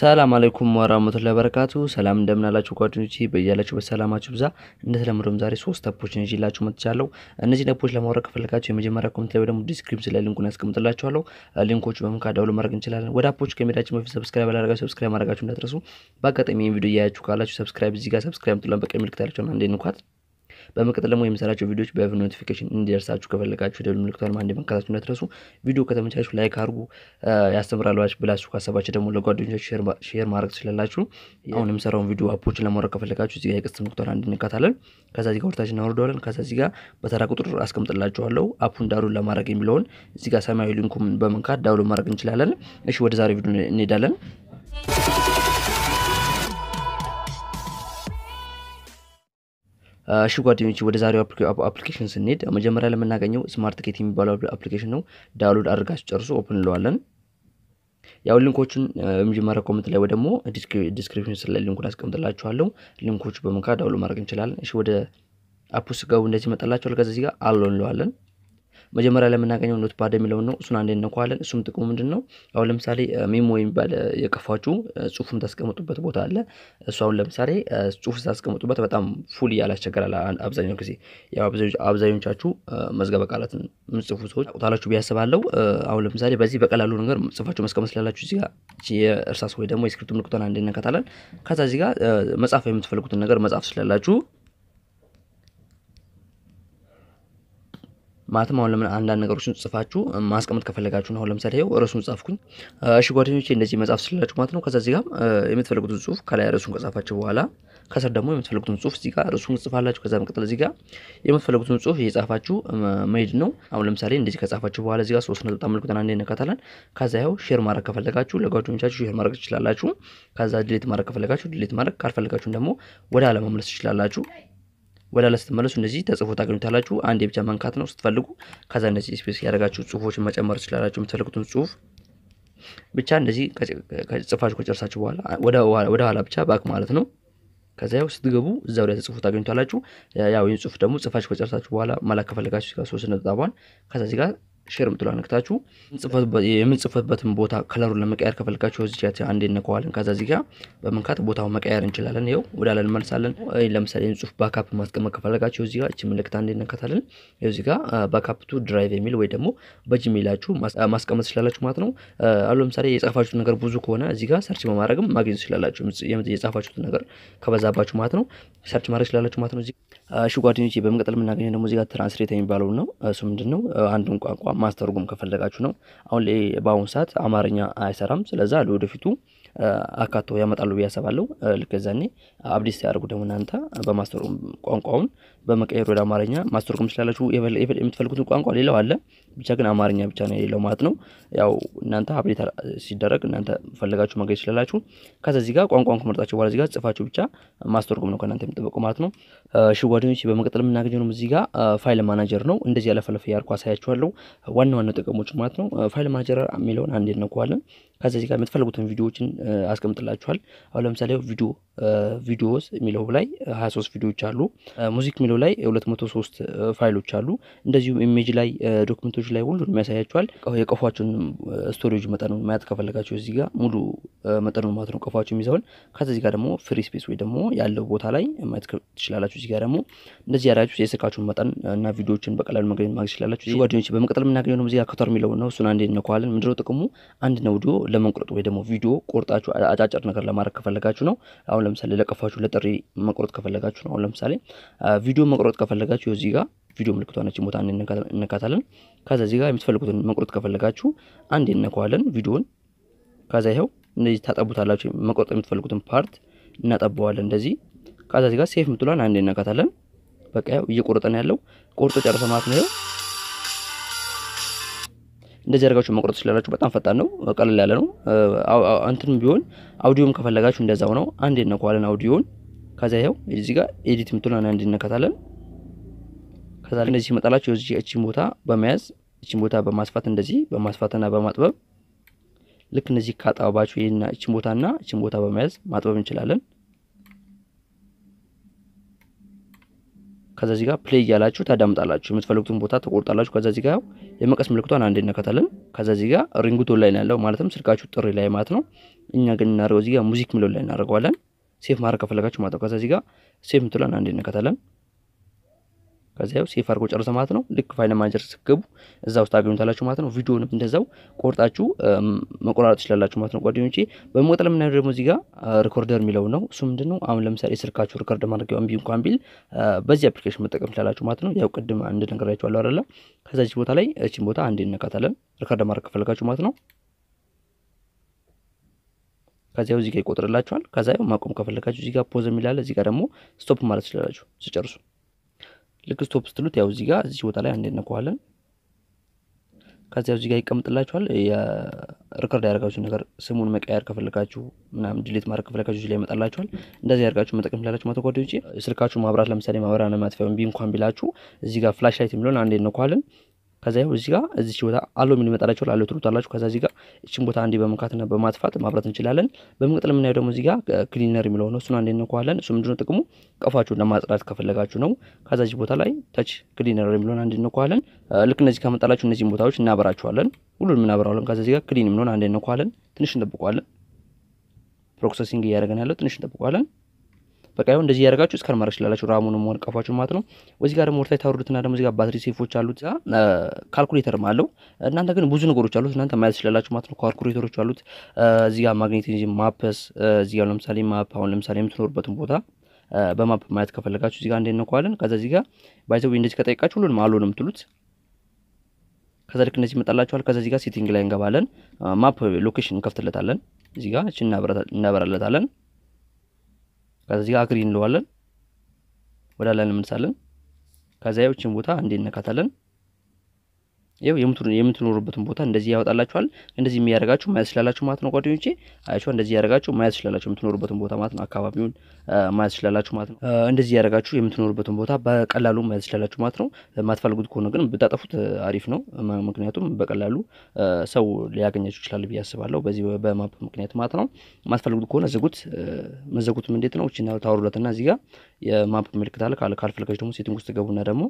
ሰላም አለይኩም ወራህመቱላሂ ወበረካቱ። ሰላም እንደምን አላችሁ ጓደኞቼ፣ በያላችሁበት ሰላማችሁ ብዛ። እንደተለመደውም ዛሬ ሶስት አፖችን ይዤላችሁ መጥቻለሁ። እነዚህን አፖች ለማውረድ ከፈለጋችሁ የመጀመሪያ comment ላይ ደግሞ description ላይ ሊንኩን ያስቀምጥላችኋለሁ። ሊንኮቹ በመንካት download ማድረግ እንችላለን። ወደ አፖች ከመሄዳችን በፊት subscribe ያላደረጋችሁ subscribe ማድረጋችሁ እንዳትረሱ። በአጋጣሚ ይህን ቪዲዮ እያያችሁ ካላችሁ subscribe እዚህ ጋር subscribe ምትለን በቀኝ ምልክት ያለችውን አንዴ ንኳት። በመቀጠል ደግሞ የምሰራቸው ቪዲዮዎች በ notification እንዲደርሳችሁ ከፈለጋችሁ ደውል ምልክቷን አንዴ መንካታችሁ እንዳትረሱ። ቪዲዮ ከተመቻችሁ like አድርጉ። ያስተምራል ብላችሁ ካሰባችሁ ደግሞ ለጓደኞቻችሁ share ማድረግ ትችላላችሁ። አሁን የምሰራውን ቪዲዮ አፖችን ለማውረድ ከፈለጋችሁ እዚህ ጋር የቀስት ምልክቷን አንዴ እነካታለን። ከዛ እዚህ ጋር ወርታችን እናወርደዋለን። ከዛ ጋር በተራ ቁጥር አስቀምጥላችኋለሁ አፑን download ለማድረግ የሚለውን እዚህ ጋር ሰማያዊ ሊንኩን በመንካት download ማድረግ እንችላለን። እሺ ወደ ዛሬ ቪዲዮ እንሄዳለን። እሺ ጓደኞች ወደ ዛሬው application ስንሄድ መጀመሪያ ለምናገኘው Smart Kit የሚባለው application ነው። download አድርጋችሁ ጨርሶ open እንለዋለን። ያው ሊንኮቹን የመጀመሪያ comment ላይ ወይ ደግሞ description ስር ላይ ሊንኩን አስቀምጥላችኋለሁ። ሊንኮቹ በመንካት download ማድረግ እንችላለን። እሺ ወደ አፑ ስገቡ እንደዚህ ይመጣላችኋል። ከዚ እዚህ ጋር allow እንለዋለን። መጀመሪያ ላይ የምናገኘው notepad የሚለውን ነው። እሱን አንዴ እንነኳለን። እሱም ጥቅሙ ምንድን ነው? አሁን ለምሳሌ memo የሚባል ቀፏችሁ ጽሁፍ የምታስቀምጡበት ቦታ አለ። እሱ አሁን ለምሳሌ ጽሁፍ ስታስቀምጡበት በጣም ፉል ያላስቸግራል። አብዛኛው ጊዜ አብዛኞቻችሁ መዝገበ ቃላትን የምጽፉ ሰዎች ቁታላችሁ ብያስባለው። አሁን ለምሳሌ በዚህ በቀላሉ ነገር ጽፋችሁ ማስቀመጥ ስላላችሁ እዚህ ጋር የእርሳስ ወይ ደግሞ የስክሪፕት ምልክቷን አንዴ እነካታለን። ከዛ እዚህ ጋር የምትፈልጉትን ነገር መጻፍ ስላላችሁ ማለትም አሁን ለምን አንዳንድ ነገሮችን ጽፋችሁ ማስቀመጥ ከፈለጋችሁ አሁን ለምሳሌ ይኸው ርዕሱን ጻፍኩኝ። እሺ ጓደኞቼ እንደዚህ መጻፍ ስላላችሁ ማለት ነው። ከዛ እዚህ የምትፈልጉትን ጽሁፍ ከላይ ርዕሱን ከጻፋችሁ በኋላ ከስር ደግሞ የምትፈልጉትን ጽሁፍ እዚህ ርዕሱን ጽፋላችሁ። ከዛ መቀጠል እዚህ የምትፈልጉትን ጽሁፍ እየጻፋችሁ መሄድ ነው። አሁን ለምሳሌ እንደዚህ ከጻፋችሁ በኋላ እዚህ ጋር ሶስት ነጥብ ምልክቱን አንዴ እነካታለን። ከዛ ይኸው share ማድረግ ከፈለጋችሁ ለጓደኞቻችሁ share ማድረግ ትችላላችሁ። ከዛ delete ማድረግ ከፈለጋችሁ delete ማድረግ ካልፈለጋችሁም ደግሞ ወደ ኋላ መመለስ ትችላላችሁ። ወደ ኋላ ስትመለሱ እንደዚህ ተጽፎ ታገኙታላችሁ። አንድ የብቻ መንካት ነው ስትፈልጉ። ከዛ እንደዚህ space ያደረጋችሁ ጽሁፎችን መጨመር ትችላላችሁ። የምትፈልጉትን ጽሁፍ ብቻ እንደዚህ ጽፋችሁ ከጨርሳችሁ በኋላ ወደ ኋላ ብቻ back ማለት ነው። ከዛ ያው ስትገቡ እዛው ላይ ተጽፎ ታገኙታላችሁ። ያው ይህን ጽሁፍ ደግሞ ጽፋችሁ ከጨርሳችሁ በኋላ መላክ ከፈለጋችሁ ሶስት ነጥቧን ከዛ ጋር share ምትሏ ነክታችሁ የምንጽፈበትን ቦታ ከለሩን ለመቀየር ከፈልጋችሁ እዚህ ጋር አንዴ ከዛ እዚህ ጋር በመንካት ቦታውን መቀየር እንችላለን። ይኸው ላይ እንመልሳለን። ለምሳሌ ጽሁፍ backup ማስቀመጥ ከፈለጋችሁ እዚህ ጋር እቺ ምልክት አንዴ እነካታለን። ይኸው እዚህ ጋር backup drive የሚል ወይ ደግሞ በ Gmail ኣችሁ ማስቀመጥ ትችላላችሁ ማለት ነው። አሁን ለምሳሌ የጻፋችሁት ነገር ብዙ ከሆነ እዚህ ጋር search በማድረግም ማግኘት ትችላላችሁ። የጻፋችሁት ነገር ከበዛባችሁ ማለት ነው search ማድረግ ትችላላችሁ ማለት ነው። እሺ ጓደኞቼ በመቀጠል የምናገኘው ደግሞ እዚህ ጋር translate የሚባለው ነው። እሱ ምንድን ነው? አንዱን ቋንቋ ማስተርጉም ከፈለጋችሁ ነው። አሁን በአሁኑ ሰዓት አማርኛ አይሰራም። ስለዛ ለወደፊቱ አካቶ ያመጣሉ ብዬ አስባለሁ። ልክ ዛኔ update ሲያደርጉ ደግሞ እናንተ በማስተርጉም ቋንቋውን በመቀየር ወደ አማርኛ ማስተርጉም ትችላላችሁ። የምትፈልጉትን ቋንቋ ሌላው አለ፣ ብቻ ግን አማርኛ ብቻ ነው የሌለው ማለት ነው። ያው እናንተ update ሲደረግ እናንተ ፈለጋችሁ ማግኘት ትችላላችሁ። ከዛ እዚህ ጋር ቋንቋውን ከመርጣችሁ በኋላ ጋር ጽፋችሁ ብቻ ማስተርጉም ነው ከእናንተ የሚጠበቀው ማለት ነው። ጓደኞች በመቀጠል የምናገኘው ነው እዚህ ጋር file manager ነው። እንደዚህ ያለፈለፈ ያርኩ አሳያችኋለሁ ዋና ዋና ጥቅሞች ማለት ነው። file manager የሚለውን አንዴ እነኳለን። ከዛ እዚህ ጋር የምትፈልጉትን ቪዲዮዎችን አስቀምጥላችኋል። አሁን ለምሳሌ ቪዲዮ videos የሚለው ላይ 23 ቪዲዮዎች አሉ። music የሚለው ላይ 203 ፋይሎች አሉ። እንደዚሁም image ላይ ዶክመንቶች ላይ ሁሉንም ያሳያችኋል። የቀፏችሁን storage መጠኑን ማየት ከፈለጋችሁ እዚህ ጋር ሙሉ መጠኑ ማለት ነው ቀፏችሁ የሚይዘውን። እዚህ ጋር ደግሞ free space ወይ ደግሞ ያለው ቦታ ላይ ማየት ትችላላችሁ። እዚህ ጋር ደግሞ እንደዚህ ያዳችሁ የስልካችሁን መጠን እና ቪዲዮዎችን በቀላሉ መገኘት ማግኘት ትችላላችሁ። ጓደኞች በመቀጠል የምናገኘው ነው እዚህ cutter የሚለው ነው። እሱን አንዴ እነኳለን። ምንድነው ጥቅሙ? አንድ ነው ቪዲዮ ለመቁረጥ ወይ ደግሞ ቪዲዮ ቆርጣችሁ አጫጭር ነገር ለማድረግ ከፈለጋችሁ ነው። አሁን ለምሳሌ ለቀፏችሁ ለጥሪ መቁረጥ ከፈለጋችሁ ነው። አሁን ለምሳሌ ቪዲዮ መቁረጥ ከፈለጋችሁ እዚህ ጋር ቪዲዮ ምልክቷ ነች ቦታ እነካታለን። ከዛ እዚህ ጋር የምትፈልጉትን መቁረጥ ከፈለጋችሁ አንዴ እነኳለን ቪዲዮን። ከዛ ይኸው እንደዚህ ታጠቡታላችሁ። መቁረጥ የምትፈልጉትን part እናጠበዋለን እንደዚህ። ከዛ እዚህ ጋር save ምትሏን አንዴ እነካታለን። በቃ ያው እየቆረጠን ያለው ቆርጦ ጨርሰ ማለት ነው። እንደዚህ አድርጋችሁ መቁረጥ ትችላላችሁ። በጣም ፈጣን ነው፣ ቀለል ያለ ነው። እንትንም ቢሆን አውዲዮም ከፈለጋችሁ እንደዛው ነው። አንዴ እነኳለን አውዲዮን። ከዛ ይኸው እዚህ ጋር edit የምትሆን አንዴ እነካታለን። ከዛ እንደዚህ ይመጣላችሁ። እዚህ እቺን ቦታ በመያዝ እቺን ቦታ በማስፋት እንደዚህ በማስፋትና በማጥበብ ልክ እነዚህ ካጣባችሁ ይሄና እቺን ቦታና እቺን ቦታ በመያዝ ማጥበብ እንችላለን። ከዛ እዚህ ጋር play እያላችሁ ታዳምጣላችሁ። የምትፈልጉትን ቦታ ትቆርጣላችሁ። ከዛ እዚህ ጋር የመቀስ ምልክቷን አንዴ እነካታለን። ከዛ እዚህ ጋር ringtone ላይ ያለው ማለትም ስልካችሁ ጥሪ ላይ ማለት ነው። እኛ ግን እናደርገው እዚህ ጋር music ሚለው ላይ እናደርገዋለን። save ማድረግ ከፈለጋችሁ ማለት ነው። ከዛ እዚህ ጋር save ምትለን አንዴ እነካታለን። ከዛ ያው save አድርጎ ጨርሰ ማለት ነው። ልክ file manager ስትገቡ እዛ ውስጥ አገኙታላችሁ ማለት ነው። ቪዲዮንም እንደዛው ቆርጣችሁ መቆራረጥ ትችላላችሁ ማለት ነው ጓደኞቼ። በመቀጠል የምናየው ደግሞ እዚህ ጋር recorder የሚለው ነው። እሱ ምንድን ነው? አሁን ለምሳሌ ስልካችሁ record ማድረግ እምቢ እንኳን ቢል በዚህ application መጠቀም ትችላላችሁ ማለት ነው። ያው ቅድም አንድ ነገራችኋለሁ አይደለ? ከዛች ቦታ ላይ እችን ቦታ አንዴ እንነካታለን። record ማድረግ ከፈለጋችሁ ማለት ነው። ከዚያው እዚህ ጋር ይቆጥርላችኋል። ከዛ ያው ማቆም ከፈለጋችሁ እዚህ ጋር pause የሚል አለ እዚህ ጋር ደግሞ stop ማለት ትችላላችሁ ስጨርሱ ልክ stop ስትሉት ያው እዚህ ጋር እዚህ ቦታ ላይ አንዴ እንነካዋለን። ከዚያው እዚህ ጋር ይቀምጥላችኋል። የ record ያደረጋችሁት ነገር ስሙን መቀየር ከፈለጋችሁ ምናምን delete ማድረግ ከፈለጋችሁ ላይ ይመጣላችኋል። እንደዚህ ያደርጋችሁ መጠቀም ትችላላችሁ ማለት ጓደኞቼ። ስልካችሁ ማብራት ለምሳሌ ማብራት ማጥፊያ እምቢ እንኳን ቢላችሁ እዚህ ጋር flash light የሚለውን አንዴ እንነካዋለን። ከዛ ያው እዚህ ጋር እዚች ቦታ allow የሚል ይመጣላችኋል። allow ትሉታላችሁ። ከዛ እዚህ ጋር እችን ቦታ አንዴ በመንካትና በማጥፋት ማብራት እንችላለን። በመቀጠል የምናየው ደግሞ እዚህ ጋር cleaner የሚለው ነው። እሱን አንዴ እንነካዋለን። እሱ ምንድነው ጥቅሙ? ቀፋችሁን ለማጽዳት ከፈለጋችሁ ነው። ከዛ እዚህ ቦታ ላይ touch cleaner የሚለውን አንዴ እንነካዋለን። ልክ እነዚህ ካመጣላችሁ እነዚህን ቦታዎች እናበራችኋለን። ሁሉንም እናበራዋለን። ከዛ እዚህ ጋር clean የሚለውን አንዴ እንነካዋለን። ትንሽ እንጠብቀዋለን። ፕሮሰሲንግ እያደረገን ያለው ትንሽ እንጠብቀዋለን። በቃ ይሁን እንደዚህ ያደርጋችሁ እስካን ማድረግ ትችላላችሁ። ራሙንም ሆነ ቀፋችሁ ማለት ነው። እዚህ ጋር ደግሞ ወርታይ ደግሞ እዚህ ጋር ባትሪ ሴፎች አሉት። ካልኩሌተርም አለው። እናንተ ግን ብዙ ነገሮች አሉት እናንተ ማየት ትችላላችሁ ማለት ነው። ካልኩሌተሮች አሉት። እዚህ ጋር ማግኔቲዝም ማፕስ፣ እዚህ ጋር ለምሳሌ ማፕ አሁን ለምሳሌ የምትኖርበትን ቦታ በማፕ ማየት ከፈለጋችሁ እዚህ ጋር እንዴት ከዛ እዚህ ጋር ባይዘው እንደዚህ ከጠይቃችሁ ሁሉንም አሎ ነው የምትሉት። ከዛ ልክ እንደዚህ ይመጣላችኋል። ከዛ እዚህ ጋር setting ላይ እንገባለን። map location እንከፍትለታለን። እዚህ ጋር እቺ እናበራለታለን። ከዛ እዚህ ጋር agree እንለዋለን። ላይ እንመልሳለን። ያው እቺን ቦታ አንዴ እነካታለን። ይኸው የምትኖሩበትን ቦታ እንደዚህ ያወጣላችኋል። እንደዚህ የሚያደርጋችሁ ማየት ስላላችሁ ማለት ነው ጓደኞቼ። አያችሁ እንደዚህ ያደርጋችሁ ማየት ስላላችሁ የምትኖሩበትን ቦታ ማለት ነው። አካባቢውን ማየት ስላላችሁ ማለት ነው። እንደዚህ ያደርጋችሁ የምትኖሩበትን ቦታ በቀላሉ ማየት ስላላችሁ ማለት ነው። የማትፈልጉት ከሆነ ግን ብታጠፉት አሪፍ ነው። ምክንያቱም በቀላሉ ሰው ሊያገኛችሁ ይችላል ብዬ አስባለሁ። በዚህ በ map ምክንያት ማለት ነው። የማትፈልጉት ከሆነ ዝጉት። መዘጉትም እንዴት ነው? እቺ ታወሩለትና እዚህ ጋር የ map ምልክት አለ። ካልፈለጋችሁ ደግሞ setting ውስጥ ገቡና ደግሞ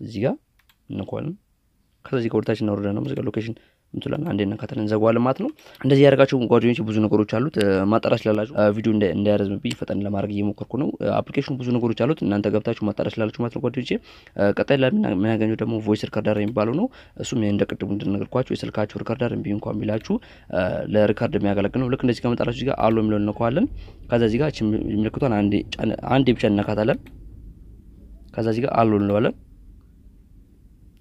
እዚህ ጋር እንኳን ከዚህ ከወደታችን እናወርደ ነው ሙዚቃ location ምትለን አንዴ ነካተን እንዘጓለን ማለት ነው። እንደዚህ ያደርጋችሁ ጓደኞች ብዙ ነገሮች አሉት። ማጣራት ስላላችሁ ቪዲዮ እንዳያረዝምብኝ ፈጠን ለማድረግ እየሞከርኩ ነው። application ኑ ብዙ ነገሮች አሉት። እናንተ ገብታችሁ ማጣራት ስላላችሁ ማለት ነው ጓደኞቼ። ቀጣይ የምናገኘው ደግሞ voice recorder የሚባለው ነው። እሱም እንደ ቅድሙ እንደነገርኳችሁ የስልካችሁ recorder እምቢ እንኳን የሚላችሁ ለ record የሚያገለግል ነው። ልክ እንደዚህ ከመጣላችሁ እዚህ ጋር allow የሚለውን እንነካዋለን። ከዛ እዚህ ምልክቷን አንዴ ብቻ እነካታለን። ከዛ እዚህ allow እንለዋለን።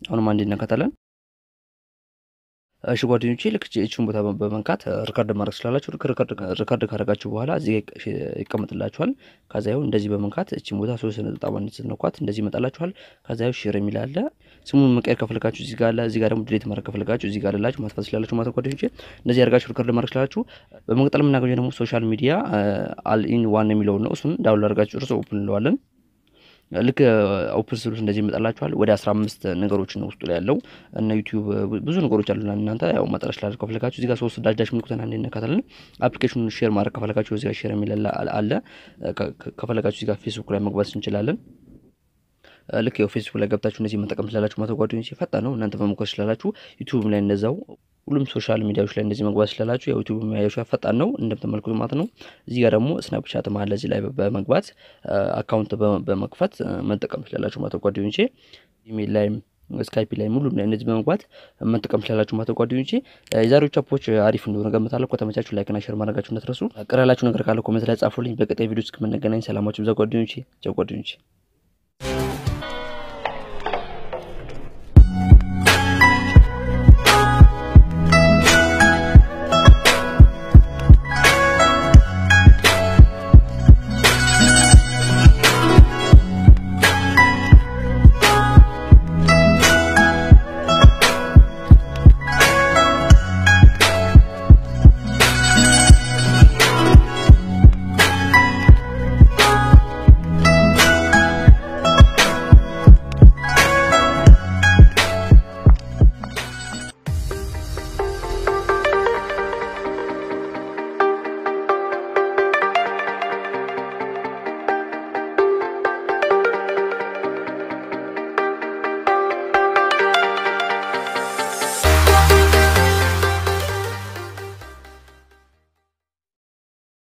አሁንም አንዴ እነካታለን። እሺ ጓደኞቼ ልክ እችን ቦታ በመንካት record ማድረግ ስላላችሁ record ካደረጋችሁ በኋላ እዚህ ይቀመጥላችኋል። ከዛ ይኸው እንደዚህ በመንካት እችን ቦታ ሶስት ነጥብ አንድ ስትነኳት እንደዚህ ይመጣላችኋል። ከዛ ይኸው share የሚል አለ። ስሙን መቀየር ከፈለጋችሁ እዚህ ጋር አለ። እዚህ ጋር ደግሞ delete ማድረግ ከፈለጋችሁ እዚህ ጋር አላችሁ ማጥፋት ስላላችሁ ማለት ጓደኞቼ እንደዚህ ያደርጋችሁ record ማድረግ ስላላችሁ። በመቀጠል የምናገኘው ደግሞ social media all in one የሚለውን ነው። እሱን download አድርጋችሁ እርስ open እንለዋለን። ልክ open ስትሉት እንደዚህ ይመጣላችኋል። ወደ አስራ አምስት ነገሮች ነው ውስጡ ላይ ያለው እነ ዩቲዩብ ብዙ ነገሮች አሉ። እናንተ ያው መጠረ ስላለ ከፈለጋችሁ እዚህ ጋር ሶስት dash dash ምልክቱን አንዴ እነካታለን። application ኑን share ማድረግ ከፈለጋችሁ እዚህ ጋር share የሚል አለ። ከፈለጋችሁ እዚህ ጋር ፌስቡክ ላይ መግባት እንችላለን። ልክ ያው ፌስቡክ ላይ ገብታችሁ እነዚህ መጠቀም ስላላችሁ መቶ ጓደኞች ፈጣን ነው። እናንተ መሞከር ስላላችሁ ዩቲዩብ ላይ እንደዛው ሁሉም social media ዎች ላይ እንደዚህ መግባት ስላላችሁ ያው የሚያየው ፈጣን ነው እንደምትመልኩት ማለት ነው። እዚህ ጋር ደግሞ ስናፕቻት አለ። እዚህ ላይ በመግባት account በመክፈት መጠቀም ስላላችሁ ማለት ጓደኞቼ ኢሜል ላይም ስካይፕ ላይ ላይ እነዚህ በመግባት መጠቀም ስላላችሁ ማለት ጓደኞቼ የዛሬዎቹ app ኦች አሪፍ እንደሆነ ገምታለሁ። ከተመቻችሁ like ና share ማድረጋችሁ እንዳትረሱ። ቅር ያላችሁ ነገር ካለ comment ላይ ጻፉልኝ። በቀጣይ ቪዲዮ እስከምንገናኝ ሰላማችሁ ብዛ ጓደኞቼ። ቻው ጓደኞቼ።